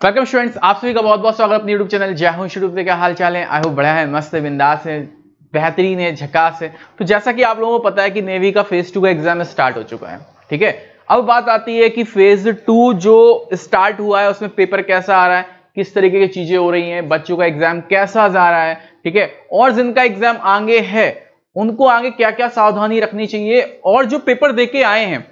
Welcome students आप सभी का बहुत बहुत स्वागत। अपने यूट्यूब चैनल जय हूँ शुरू क्या हाल चाल है? आई होप बड़ा है। मस्त है, बिंदास है, बेहतरीन है, झकास है। तो जैसा कि आप लोगों को पता है कि नेवी का फ़ेज़ टू का एग्ज़ाम स्टार्ट हो चुका है। ठीक है? अब बात आती है कि फ़ेज़ टू जो स्टार्ट हुआ है, उसमें पेपर कैसा आ रहा है? किस तरीके की चीज़ें हो रही हैं? बच्चों का एग्ज़ाम कैसा जा रहा है? ठीक है? और जिनका एग्ज़ाम आगे है, उनको आगे क्या क्या सावधानी रखनी चाहिए? और जो पेपर देके आए हैं,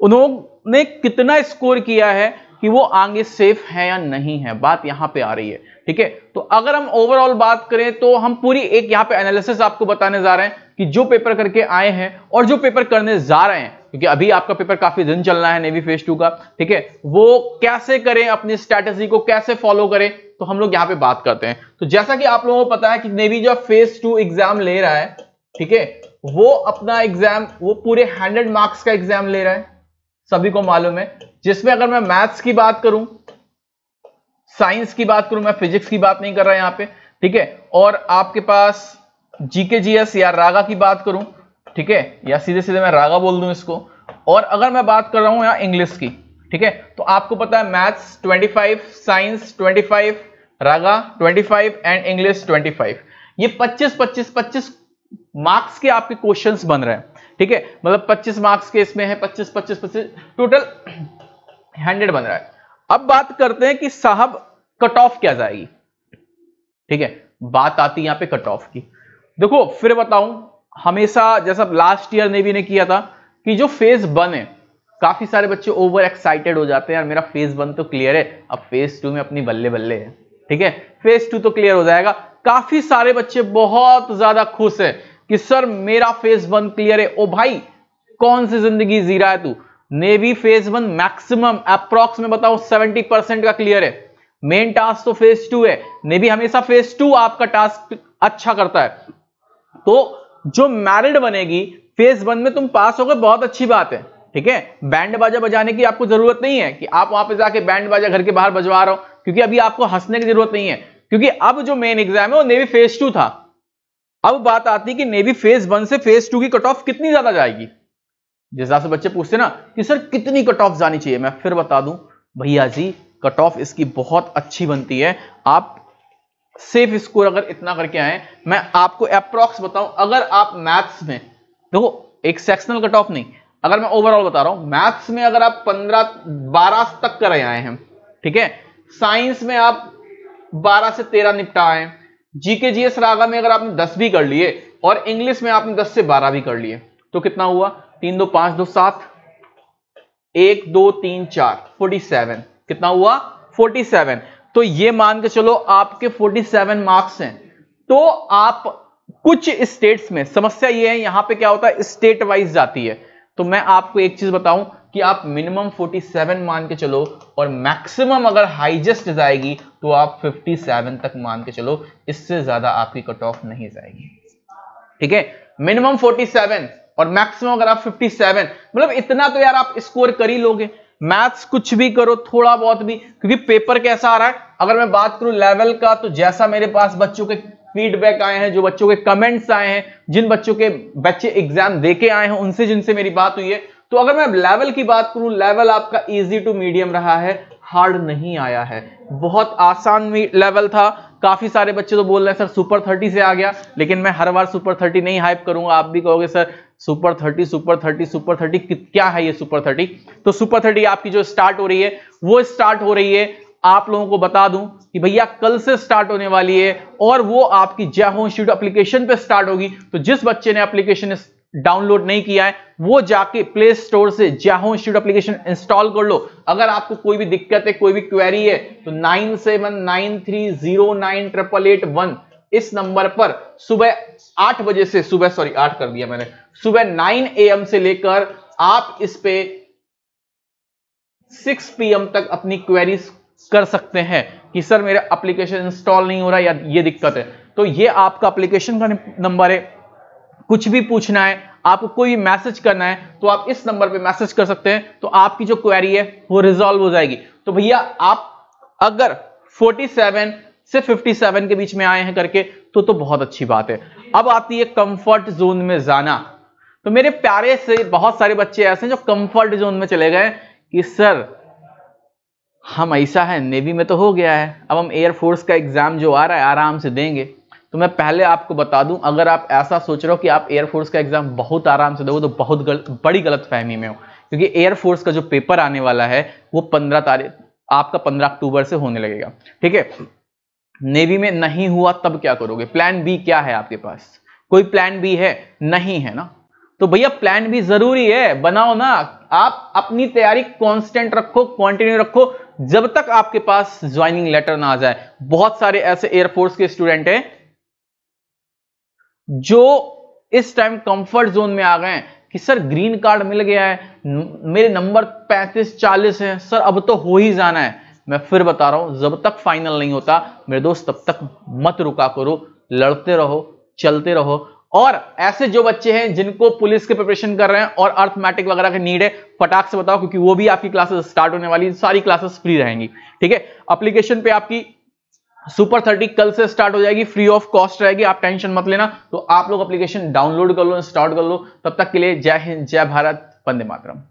उन्होंने कितना स्कोर किया है? कि वो आगे सेफ़ है या नहीं है। बात यहाँ पे आ रही है, ठीक है? तो अगर हम ओवरऑल बात करें तो हम पूरी एक यहाँ पे एनालिसिस आपको बताने जा रहे हैं कि जो पेपर करके आए हैं और जो पेपर करने जा रहे हैं, क्योंकि अभी आपका पेपर काफ़ी दिन चलना है नेवी फ़ेज़ टू का, ठीक है? वो कैसे करें, अपनी स्ट्रैटेजी को कैसे फॉलो करें तो हम लोग यहाँ पे बात करते हैं। तो जैसा कि आप लोगों को पता है कि नेवी जो फ़ेज़ टू एग्ज़ाम ले रहा है, ठीक है? वो अपना एग्ज़ाम वो पूरे हंड्रेड मार्क्स का एग्ज़ाम ले रहा है। सभी को मालूम है। जिसमें अगर मैं मैथ्स की बात करूँ, साइंस की बात करूँ, मैं फिजिक्स की बात नहीं कर रहा यहाँ पे, ठीक है? और आपके पास जीके जीएस या रागा की बात करूँ, ठीक है? या सीधे सीधे मैं रागा बोल दूँ इसको। और अगर मैं बात कर रहा हूँ या इंग्लिश की, ठीक है? तो आपको पता है मैथ्स 25 साइंस 25 रागा 25 एंड इंग्लिश 25 ये 25 25 25 मार्क्स के आपके क्वेश्चंस बन रहे हैं, ठीक है? मतलब 25 मार्क्स के इसमें है 25 25 25 टोटल 100 बन रहा है। अब बात करते हैं कि साहब कट ऑफ़ क्या जाएगी, ठीक है? बात आती है यहाँ पे कट ऑफ़ की। देखो, फिर बताऊँ, हमेशा जैसा लास्ट ईयर नेवी ने किया था कि जो फ़ेज़ वन है, काफ़ी सारे बच्चे ओवर एक्साइटेड हो जाते हैं, यार मेरा फ़ेज़ वन तो क्लियर है, अब फ़ेज़ टू में अपनी बल्ले बल्ले है। ठीक है? फ़ेज़ टू तो क्लियर हो जाएगा। काफ़ी सारे बच्चे बहुत ज़्यादा खुश है। कि सर मेरा फ़ेज़ वन क्लियर है। ओ भाई, कौन सी ज़िंदगी जी रहा है तू? Navy phase one maximum approx में बताओ 70 परसेंट का क्लियर है। मेन टास्क तो फ़ेज़ टू है। नेवी हमेशा फ़ेज़ टू आपका टास्क अच्छा करता है। तो जो मैरिड बनेगी फ़ेज़ वन में तुम पास हो गए बहुत अच्छी बात है। ठीक है? बैंड बाजा बजाने की आपको ज़रूरत नहीं है कि आप वहाँ पे जाके बैंड बाजा घर के बाहर बजवा रहे हो, क्योंकि अभी आपको हंसने की ज़रूरत नहीं है। क्योंकि अब जो मेन एग्ज़ाम है, वो नेवी फ़ेज़ टू था। अब बात आती है कि नेवी फ़ेज़ वन से फ़ेज़ टू की कट ऑफ़ कितनी ज़्यादा जाएगी? जिस हिसाब से बच्चे पूछते ना कि, सर, कितनी कट ऑफ़ जानी चाहिए? मैं फिर बता दूँ, भैया जी कट ऑफ़ इसकी बहुत अच्छी बनती है। आप सेफ़ स्कोर अगर इतना करके आए, मैं आपको अप्रोक्स बताऊँ, अगर आप मैथ्स में, देखो, एक सेक्शनल कट ऑफ़ नहीं, अगर मैं ओवरऑल बता रहा हूँ मैथ्स में अगर आप 15 12 तक कर आए हैं, ठीक है? साइंस में आप 12 से 13 निपटा आए जीके जीएस रागा में अगर आपने 10 भी कर लिए और इंग्लिश में आपने 10 से 12 भी कर लिए तो कितना हुआ? तीन दो पाँच दो सात, एक दो तीन चार फोर्टी सेवन कितना हुआ? फोर्टी सेवन तो ये मान के चलो आपके फोर्टी सेवन मार्क्स हैं। तो आप कुछ स्टेट्स में, समस्या ये है, यहाँ पे क्या होता है? स्टेट वाइज जाती है। तो मैं आपको एक चीज़ बताऊँ कि आप मिनिमम 47 मान के चलो और मैक्सिमम अगर हाईजेस्ट जाएगी तो आप 57 तक मान के चलो। इससे ज़्यादा आपकी कट ऑफ़ नहीं जाएगी। ठीक है? मिनिमम 47 और मैक्सिमम अगर आप 57 मतलब इतना तो यार आप स्कोर कर ही लोगे। मैथ्स कुछ भी करो, थोड़ा बहुत भी, क्योंकि पेपर कैसा आ रहा है? अगर मैं बात करूँ लेवल का तो जैसा मेरे पास बच्चों के फीडबैक आए हैं, जो बच्चों के कमेंट्स आए हैं, जिन बच्चों के बच्चे एग्ज़ाम देके आए हैं, उनसे जिनसे मेरी बात हुई है। तो अगर मैं लेवल की बात करूँ लेवल आपका इजी टू मीडियम रहा है हार्ड नहीं आया है। बहुत आसान लेवल था। काफ़ी सारे बच्चे तो बोल रहे हैं, सर सुपर थर्टी से आ गया। लेकिन मैं हर बार सुपर थर्टी नहीं हाइप करूँगा। आप भी कहोगे, sir super thirty super thirty super thirty क्या है ये सुपर थर्टी तो सुपर थर्टी आपकी जो स्टार्ट हो रही है, वो स्टार्ट हो रही है। आप लोगों को बता दूँ कि भैया कल से स्टार्ट होने वाली है और वो आपकी जय इंस्टीट्यूट एप्लीकेशन पे स्टार्ट होगी। तो जिस बच्चे ने एप्लीकेशन डाउनलोड नहीं किया है, वो जाके प्ले स्टोर से जाहो इंस्टीट्यूट एप्लीकेशन इंस्टॉल कर लो। अगर आपको कोई भी दिक्कत है, कोई भी क्वेरी है तो नाइन इस नंबर पर सुबह आठ बजे से सुबह सॉरी आठ कर दिया मैंने। सुबह नाइन एम से लेकर आप इस पे सिक्स पीएम तक अपनी क्वेरीज कर सकते हैं कि सर मेरा एप्लीकेशन इंस्टॉल नहीं हो रहा या ये दिक्कत है। तो ये आपका एप्लीकेशन का नंबर है। कुछ भी पूछना है, आपको कोई मैसेज करना है तो आप इस नंबर पे मैसेज कर सकते हैं। तो आपकी जो क्वेरी है, वो रिजॉल्व हो जाएगी। तो भैया, आप अगर 47 से 57 के बीच में आए हैं करके तो तो बहुत अच्छी बात है। अब आती है कंफर्ट जोन में जाना। तो मेरे प्यारे से बहुत सारे बच्चे ऐसे हैं जो कंफर्ट जोन में चले गए कि सर हम ऐसा है नेवी में तो हो गया है। अब हम एयरफोर्स का एग्ज़ाम जो आ रहा है आराम से देंगे। तो मैं पहले आपको बता दूँ अगर आप ऐसा सोच रहे हो कि आप एयरफोर्स का एग्ज़ाम बहुत आराम से दोगे तो बहुत गल, बड़ी गलत फहमी में हो। क्योंकि एयरफोर्स का जो पेपर आने वाला है वो पंद्रह तारीख आपका पंद्रह अक्टूबर से होने लगेगा। ठीक है? नेवी में नहीं हुआ तब क्या करोगे? प्लान बी क्या है आपके पास? कोई प्लान बी है? नहीं है ना? तो भैया प्लान भी ज़रूरी है। बनाओ ना। आप अपनी तैयारी कांस्टेंट रखो कंटिन्यू रखो। जब तक आपके पास ज्वाइनिंग लेटर ना आ जाए, बहुत सारे ऐसे एयरफोर्स के स्टूडेंट हैं जो इस टाइम कंफर्ट जोन में आ गए कि, सर ग्रीन कार्ड मिल गया है मेरे नंबर 35 40 है, सर, अब तो हो ही जाना है। मैं फिर बता रहा हूँ, जब तक फाइनल नहीं होता, मेरे दोस्त, तब तक मत रुका करो, लड़ते रहो, चलते रहो और ऐसे जो बच्चे हैं जिनको पुलिस के प्रिपरेशन कर रहे हैं और अर्थमैटिक वगैरह की नीड है, फटाक से बताओ, क्योंकि वो भी आपकी क्लासेस स्टार्ट होने वाली सारी क्लासेस फ्री रहेंगी। ठीक है? अप्लीकेशन पे आपकी सुपर थर्टी कल से स्टार्ट हो जाएगी फ्री ऑफ़ कॉस्ट रहेगी, आप टेंशन मत लेना। तो आप लोग अप्लीकेशन डाउनलोड कर लो स्टार्ट कर लो। तब तक के लिए जय हिंद, जय भारत, वंदे मातरम।